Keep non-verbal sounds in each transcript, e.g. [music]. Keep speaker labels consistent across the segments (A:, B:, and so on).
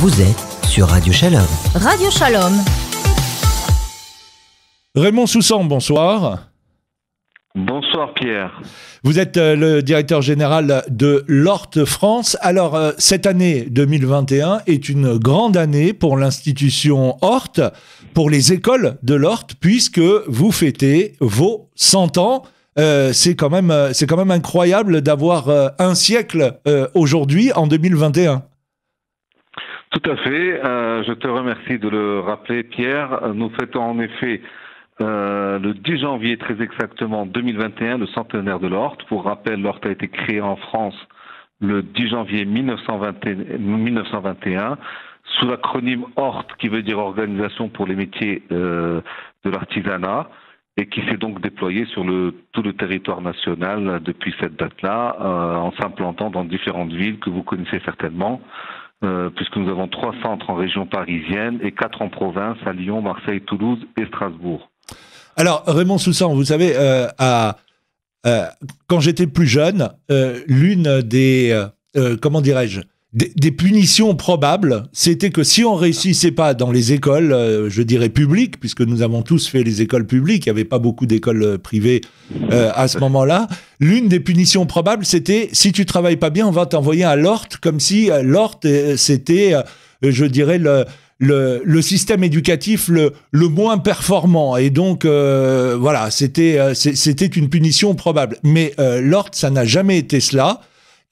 A: Vous êtes sur Radio Shalom.
B: Radio Shalom.
C: Raymond Soussan, bonsoir.
D: Bonsoir Pierre.
C: Vous êtes euh, le directeur général de l'Horte France. Alors, euh, cette année 2021 est une grande année pour l'institution Horte, pour les écoles de l'Horte, puisque vous fêtez vos 100 ans. Euh, c'est quand même, c'est quand même incroyable d'avoir euh, un siècle euh, aujourd'hui en 2021.
D: Tout à fait. Euh, je te remercie de le rappeler Pierre. Nous fêtons en effet euh, le 10 janvier très exactement 2021 le centenaire de l'Horte. Pour rappel, l'Horte a été créée en France le 10 janvier 1921, 1921 sous l'acronyme HORT qui veut dire Organisation pour les métiers euh, de l'artisanat et qui s'est donc déployée sur le, tout le territoire national depuis cette date-là, euh, en s'implantant dans différentes villes que vous connaissez certainement, euh, puisque nous avons trois centres en région parisienne et quatre en province, à Lyon, Marseille, Toulouse et Strasbourg.
C: Alors, Raymond Soussan, vous savez, euh, euh, quand j'étais plus jeune, l'une des, comment dirais-je, des, punitions probables, c'était que si on réussissait pas dans les écoles, euh, je dirais publiques, puisque nous avons tous fait les écoles publiques, il n'y avait pas beaucoup d'écoles euh, privées euh, à ce moment-là, l'une des punitions probables, c'était si tu travailles pas bien, on va t'envoyer à l'ORT, comme si l'ORT, euh, c'était, je dirais, le, système éducatif le, moins performant. Et donc, voilà, c'était une punition probable. Mais euh, ça n'a jamais été cela.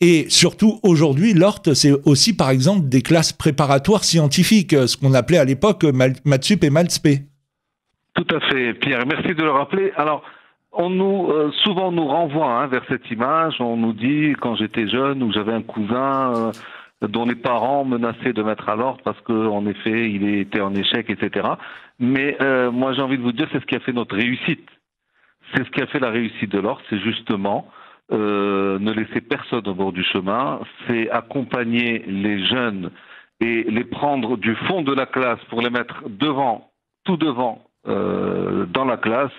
C: Et surtout, aujourd'hui, l'ORT, c'est aussi, par exemple, des classes préparatoires scientifiques, euh, ce qu'on appelait à l'époque euh, Matsup et Malspé.
D: Tout à fait, Pierre. Merci de le rappeler. Alors, on nous euh, souvent nous renvoie hein, vers cette image. On nous dit quand j'étais jeune ou j'avais un cousin dont les parents menaçaient de mettre à l'ordre parce qu'en effet il était en échec, etc. Mais moi j'ai envie de vous dire c'est ce qui a fait notre réussite. C'est ce qui a fait la réussite de l'ordre, c'est justement euh, ne laisser personne au bord du chemin, c'est accompagner les jeunes et les prendre du fond de la classe pour les mettre devant, tout devant, euh, dans la classe,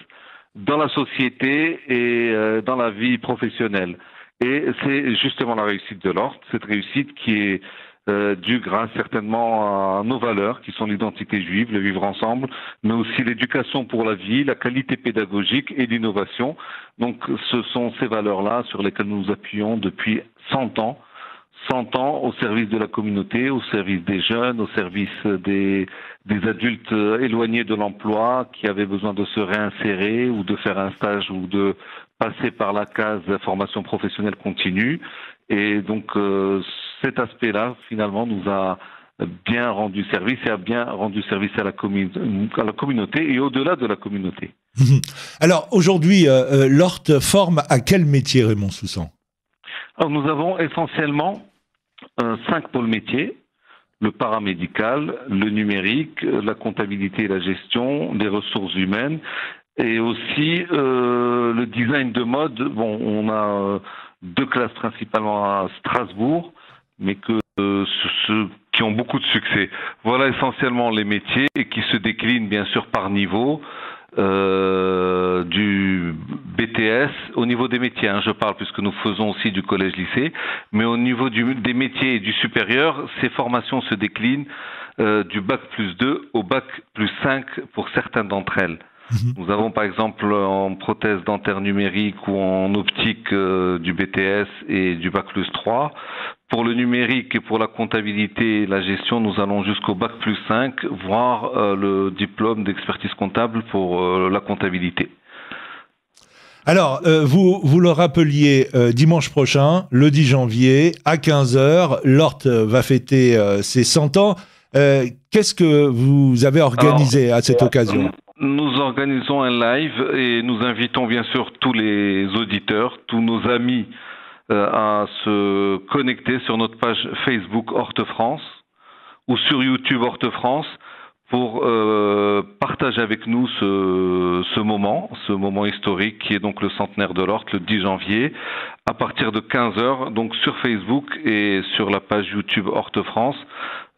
D: dans la société et euh, dans la vie professionnelle. Et c'est justement la réussite de l'ordre, cette réussite qui est euh, due grâce certainement à nos valeurs, qui sont l'identité juive, le vivre ensemble, mais aussi l'éducation pour la vie, la qualité pédagogique et l'innovation. Donc ce sont ces valeurs-là sur lesquelles nous nous appuyons depuis 100 ans. 100 ans au service de la communauté, au service des jeunes, au service des, des adultes éloignés de l'emploi qui avaient besoin de se réinsérer ou de faire un stage ou de passer par la case formation professionnelle continue. Et donc euh, cet aspect-là, finalement, nous a bien rendu service et a bien rendu service à la, commu- à la communauté et au-delà de la communauté. [laughs]
C: Alors, aujourd'hui, euh, euh, l'ORT forme à quel métier, Raymond Soussan?
D: Alors, nous avons essentiellement euh, cinq pôles métiers le paramédical, le numérique, la comptabilité et la gestion, les ressources humaines et aussi euh, le design de mode. Bon, on a deux classes principalement à Strasbourg, mais que euh, ce- ceux qui ont beaucoup de succès. Voilà essentiellement les métiers et qui se déclinent bien sûr par niveau. euh, du BTS au niveau des métiers, hein, je parle puisque nous faisons aussi du collège-lycée, mais au niveau des métiers et du supérieur, ces formations se déclinent euh, du bac plus 2 au bac plus 5 pour certaines d'entre elles. Nous avons par exemple en prothèse dentaire numérique ou en optique euh, du BTS et du bac plus 3. Pour le numérique et pour la comptabilité et la gestion, nous allons jusqu'au bac plus 5, voire euh, le diplôme d'expertise comptable pour euh, la comptabilité.
C: Alors, euh, vous, vous le rappeliez euh, dimanche prochain, le 10 janvier, à 15h, l'ORT va fêter euh, ses 100 ans. Qu'est-ce que vous avez organisé à cette occasion?
D: Nous organisons un live et nous invitons bien sûr tous les auditeurs, tous nos amis euh, à se connecter sur notre page Facebook Horte France ou sur YouTube Horte France pour euh, partager avec nous ce, ce moment, ce moment historique qui est donc le centenaire de l'Horte le 10 janvier à partir de 15h donc sur Facebook et sur la page YouTube Horte France.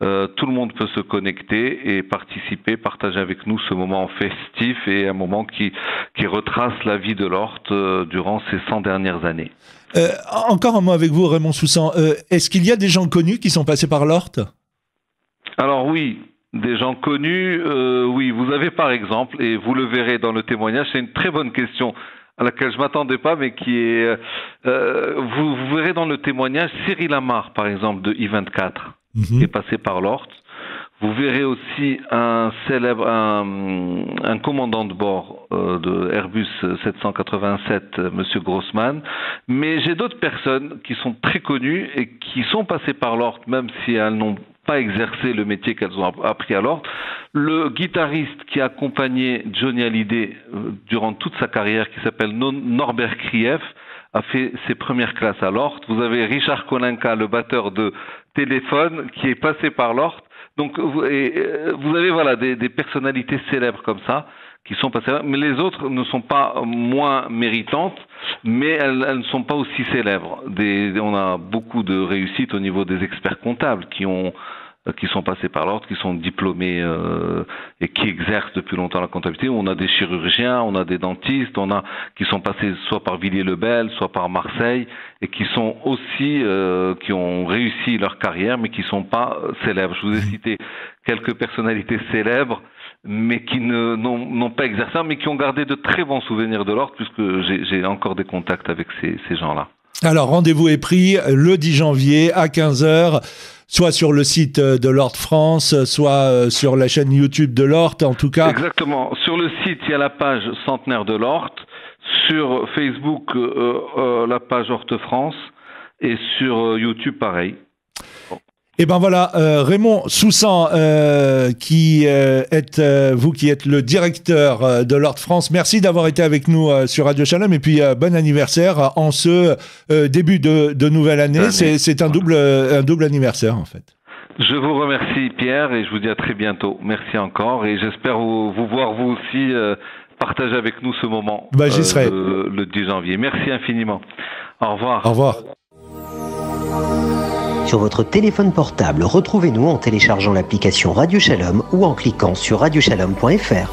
D: Euh, tout le monde peut se connecter et participer, partager avec nous ce moment festif et un moment qui, qui retrace la vie de l'Horte euh, durant ces 100 dernières années.
C: Euh, encore un mot avec vous, Raymond Soussan. Est-ce qu'il y a des gens connus qui sont passés par l'ORT
D: Alors oui, des gens connus, euh, oui, vous avez par exemple, et vous le verrez dans le témoignage, c'est une très bonne question à laquelle je m'attendais pas, mais qui est, euh, vous, vous, verrez dans le témoignage Cyril Amar, par exemple, de I24, mhm. qui est passé par l'Ort. Vous verrez aussi un célèbre, un, un commandant de bord euh, de Airbus 787, Monsieur Grossman. Mais j'ai d'autres personnes qui sont très connues et qui sont passées par l'ordre, même si elles n'ont pas exercé le métier qu'elles ont appris à l'ordre. Le guitariste qui a accompagné Johnny Hallyday euh, durant toute sa carrière, qui s'appelle Norbert Krief, a fait ses premières classes à l'Ort. Vous avez Richard Kolinka, le batteur de téléphone, qui est passé par l'Ort. Donc vous, euh, vous avez voilà des, personnalités célèbres comme ça qui sont passées mais les autres ne sont pas moins méritantes, mais elles, ne sont pas aussi célèbres. On a beaucoup de réussites au niveau des experts comptables qui ont qui sont passés par l'ordre, qui sont diplômés euh, et qui exercent depuis longtemps la comptabilité. On a des chirurgiens, on a des dentistes, on a qui sont passés soit par Villiers-le-Bel, soit par Marseille, et qui sont aussi euh, qui ont réussi leur carrière, mais qui sont pas célèbres. Je vous ai cité quelques personnalités célèbres, mais qui n'ont pas exercé, mais qui ont gardé de très bons souvenirs de l'ordre, puisque j'ai encore des contacts avec ces, ces gens-là.
C: Alors rendez-vous est pris le 10 janvier à 15h soit sur le site euh, de Lord France, soit euh, sur la chaîne YouTube de Lord, en tout cas.
D: Exactement. Sur le site, il y a la page Centenaire de Lord. Sur Facebook, euh, la page Horte France. Et sur YouTube, pareil.
C: Et eh ben voilà, euh, Raymond Soussan, euh, qui euh, êtes vous qui êtes le directeur de l'Ordre France. Merci d'avoir été avec nous sur Radio Shalom et puis bon anniversaire en ce début de, de, nouvelle année. C'est un double un double anniversaire en fait.
D: Je vous remercie Pierre et je vous dis à très bientôt. Merci encore et j'espère vous, vous, voir vous aussi partager avec nous ce moment.
C: Bah, j'y serai.
D: le 10 janvier. Merci infiniment. Au revoir.
C: Au revoir.
A: Sur votre téléphone portable, retrouvez-nous en téléchargeant l'application Radio Shalom ou en cliquant sur radioshalom.fr.